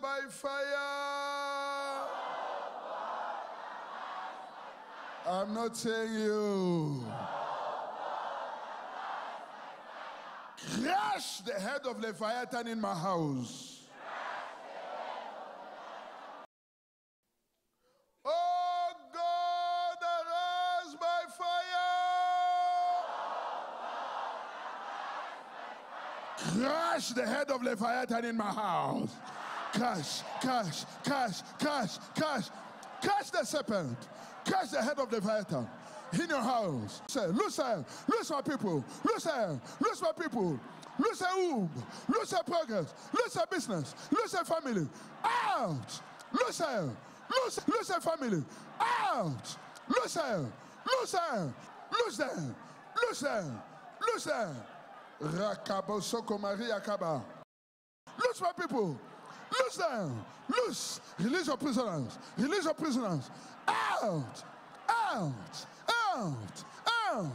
by fire. I'm not saying you. Crush the head of Leviathan in my house. Oh God, arise by fire. Crush the head of Leviathan in my house. Crush, crush, crush, crush, crush. Crush the serpent. Crush the head of the Leviathan in your house. Say, loose her, loose my people, loose her, loose my people, lose her womb, lose her progress, lose her business, lose her family. Out! Lose her, lose, lose her family. Out! Lose her, lose her, lose them, lose them, lose them. Rakabo Soko Maria Kaba. Lose my people. Loose them. Loose. Release your prisoners. Release your prisoners. Out. Out. Out. Out.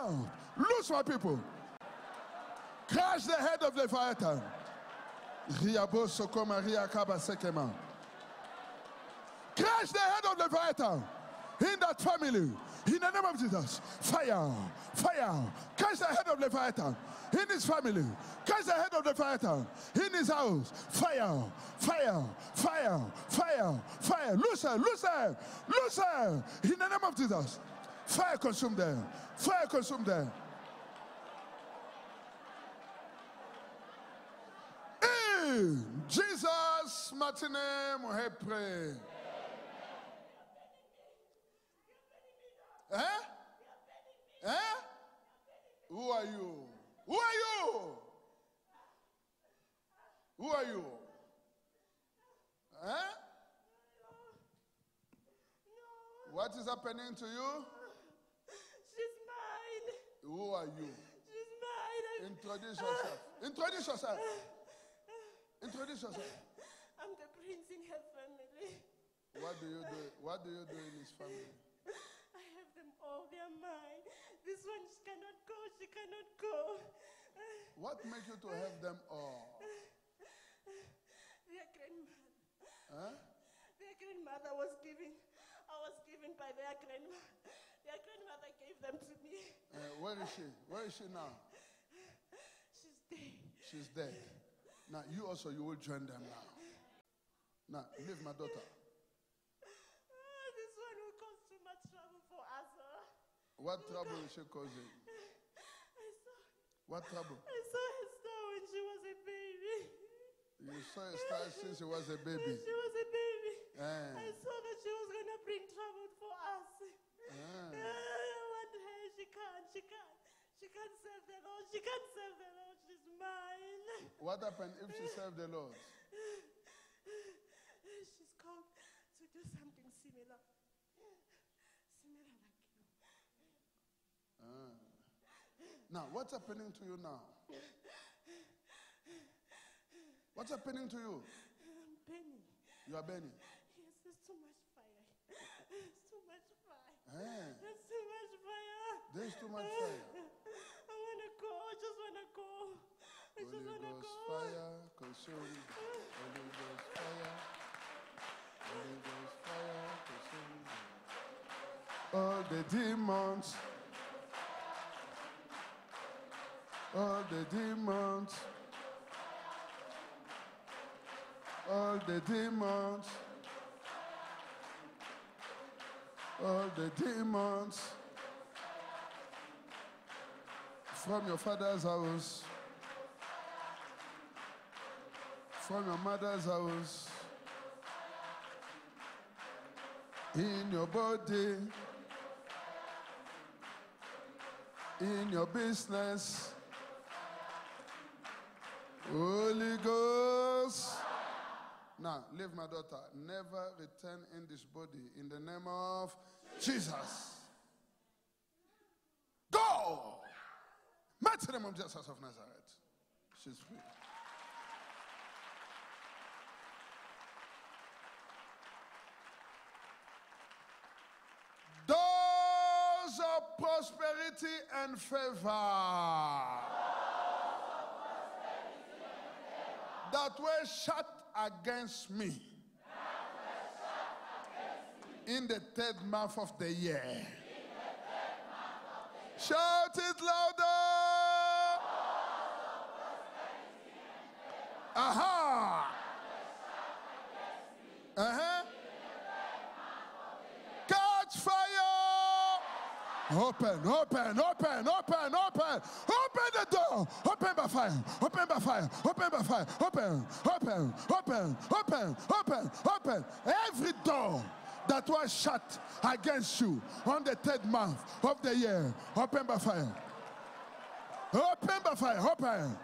Out. Loose my people. Crush the head of Leviathan. Riabo Soko Maria Kaba Sekema. Crush the head of Leviathan in that family. In the name of Jesus. Fire. Fire. Crush the head of the Leviathan in his family. Catch the head of the fighter in his house. Fire, fire, fire, fire, fire. Loose her, loose her, loose her. In the name of Jesus. Fire consume them. Fire consume them. In Jesus' mighty name we have Eh? Eh? Who are you? Who are you? Who are you? Huh? What is happening to you? She's mine. Who are you? She's mine. Introduce yourself. Introduce yourself. Introduce yourself. I'm the prince in her family. What do you do? What do you do in his family? I have them all. They are mine. This one she cannot go. She cannot go. What makes you to have them all? Their grandmother. Huh? Their grandmother was given. I was given by their grandmother. Their grandmother gave them to me. Uh, where is she? Where is she now? She's dead. She's dead. Now you also you will join them now. Now leave my daughter. Ah, this one will cause too much trouble for us. ah. What trouble is she causing? I saw, What trouble? I saw her star when she was a baby. You saw a star since she was a baby. When she was a baby. Eh. I saw that she was going to bring trouble for us. Ah. I want her. She can't. She can't. She can't serve the Lord. She can't serve the Lord. She's mine. What happened if she served the Lord? She's called to do something. Similar like you. Ah. Now, what's happening to you now? What's happening to you? I'm Penny. You are burning. Yes, there's too much fire. There's too much fire. Eh. There's too much fire. There's too much fire. I want to go. I just want to go. I just want to Ghost go. fire, consume. Holy Ghost fire. Holy Ghost fire, consume. All the demons. All the demons. All the demons. All the demons. From your father's house from your mother's house, in your body, in your business. Now, my daughter. Never return in this body in the name of Jesus. Go! Mighty name of Jesus of Nazareth. She's free. Doors of prosperity and favor. that were shut against me in the third month of the year. Shout it louder. Aha. Uh-huh. Catch fire. Open, open, open, open, open. Open the door. Open by fire. Open by fire. Open by fire. Open, open, open, open, open, open. Every door that was shut against you on the third month of the year. Open by fire. Open by fire. Open.